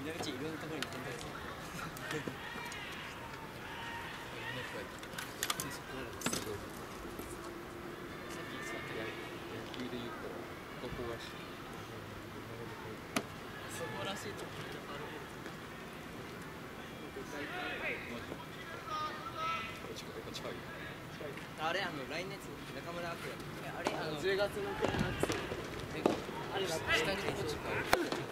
みんないろんなところに飛んでるでそいあれあのやつ中村アクアあれあの10月のクライマックスあれ下にこっちか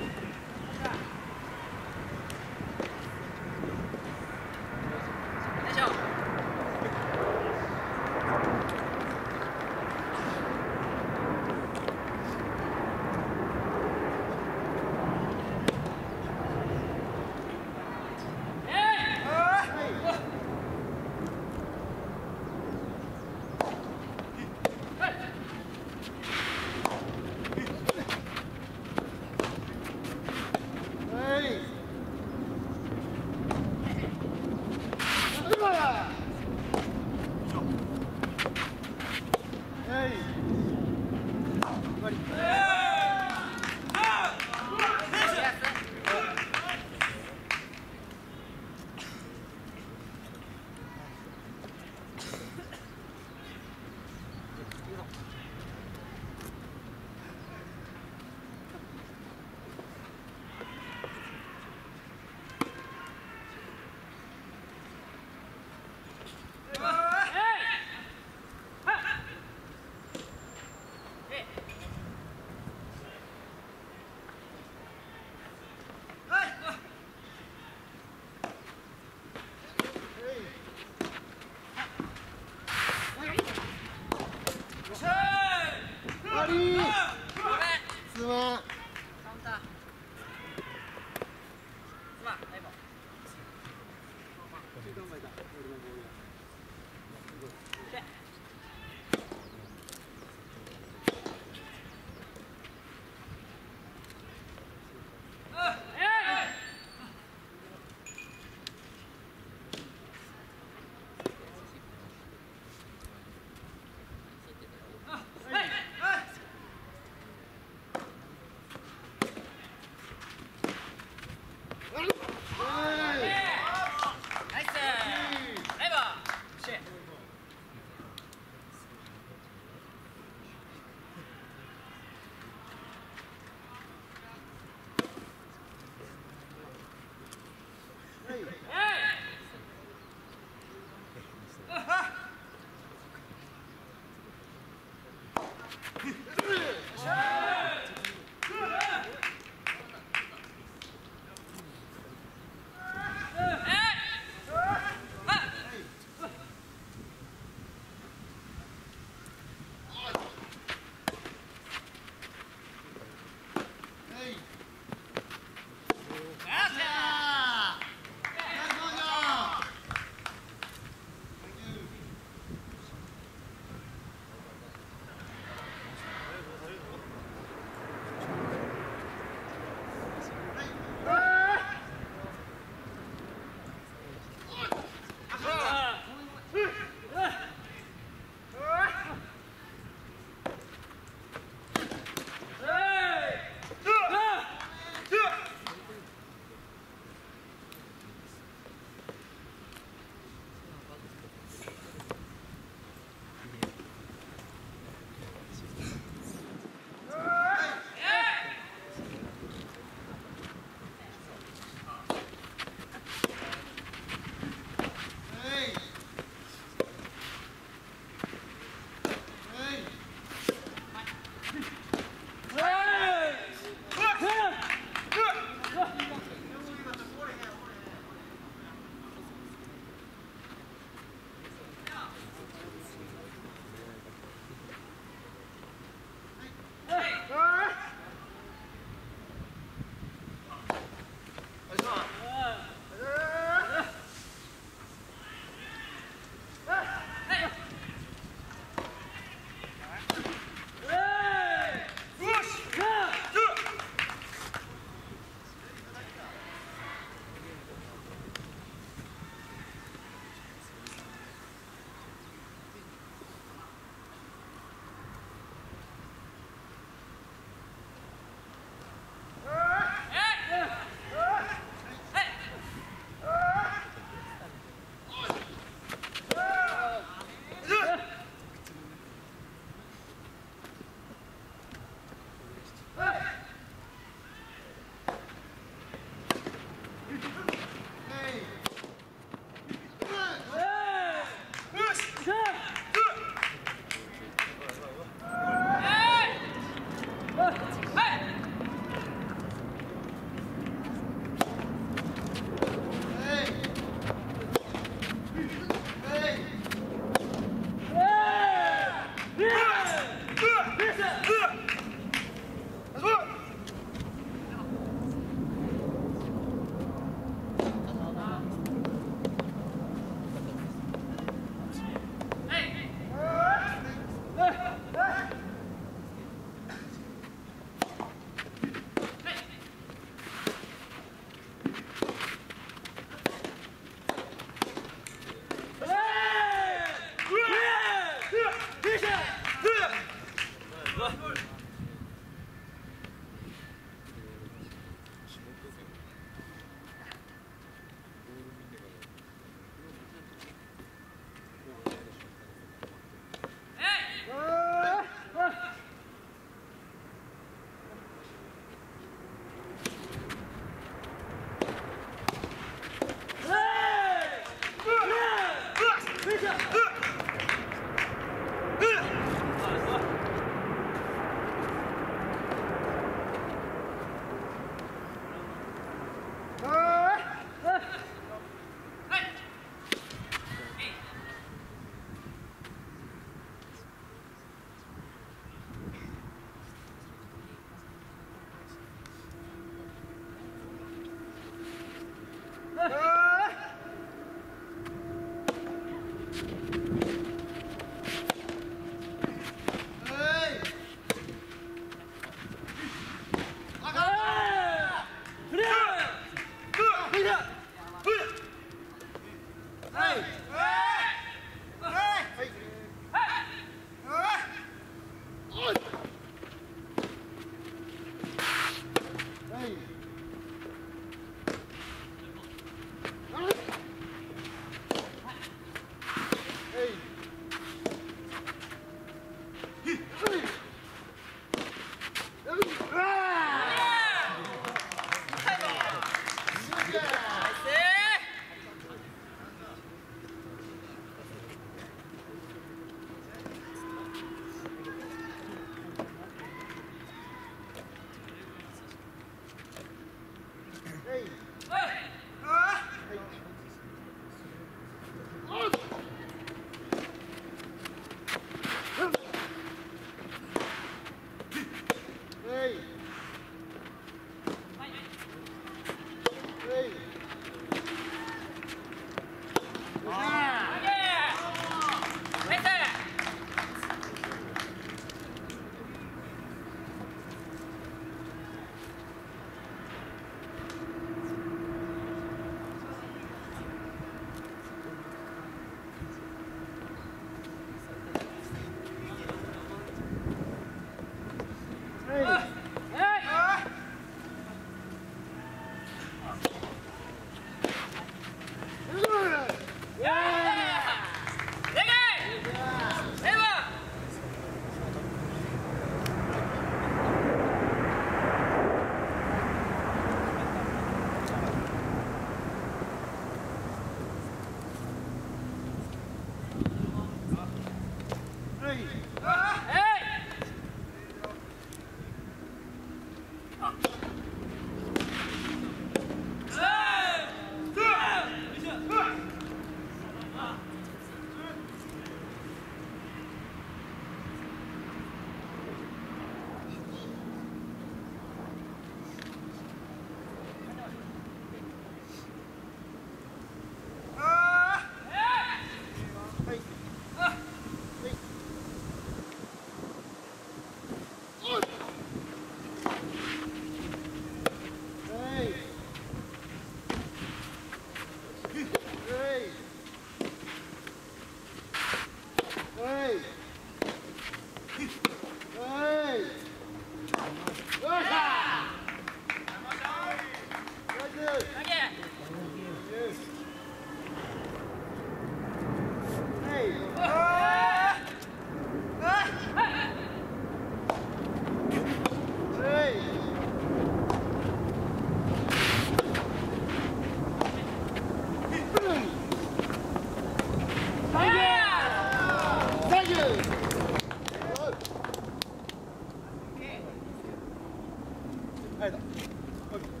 よし